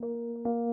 Música